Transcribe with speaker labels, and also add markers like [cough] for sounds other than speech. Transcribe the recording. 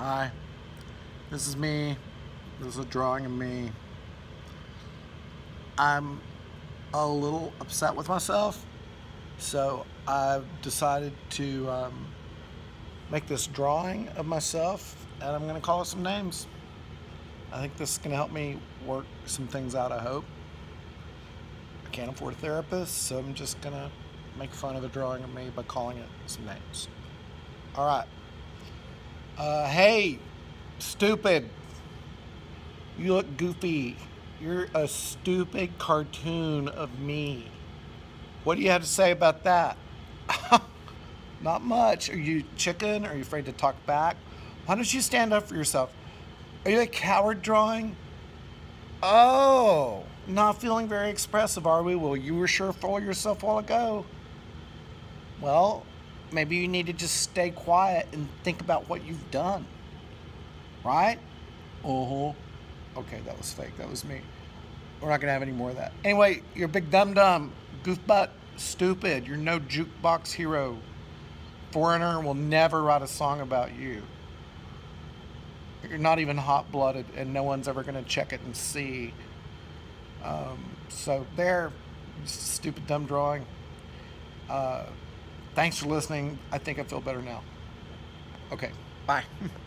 Speaker 1: Hi, this is me. This is a drawing of me. I'm a little upset with myself, so I've decided to um, make this drawing of myself, and I'm going to call it some names. I think this is to help me work some things out, I hope. I can't afford a therapist, so I'm just going to make fun of a drawing of me by calling it some names. All right. Uh, hey, stupid. You look goofy. You're a stupid cartoon of me. What do you have to say about that? [laughs] Not much. Are you chicken? Are you afraid to talk back? Why don't you stand up for yourself? Are you a coward drawing? Oh, not feeling very expressive, are we? Well, you were sure full of yourself a while ago. Well, maybe you need to just stay quiet and think about what you've done. Right? Uh huh. Okay, that was fake. That was me. We're not gonna have any more of that. Anyway, you're big dum dum, goofbutt, stupid. You're no jukebox hero. Foreigner will never write a song about you. You're not even hot blooded, and no one's ever gonna check it and see. Um, so there, stupid dumb drawing. Uh, thanks for listening. I think I feel better now. Okay, bye. [laughs]